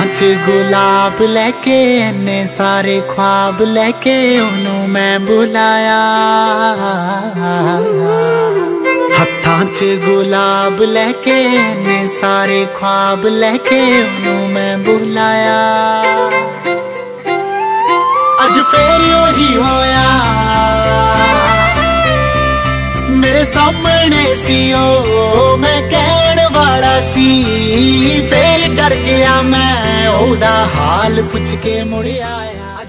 पाँच गुलाब लेके, इन्ने सारे ख्वाब लेके ओनू मैं बुलाया। हथा च गुलाब लेके, इन्ने सारे ख्वाब लेके ओनू मैं बुलाया। अज फेर ही होया। मेरे सामने सी ओ, मैं कहन वाला सी, फेर डर गया मैं। सौदा हाल पुछ के मुड़ आया।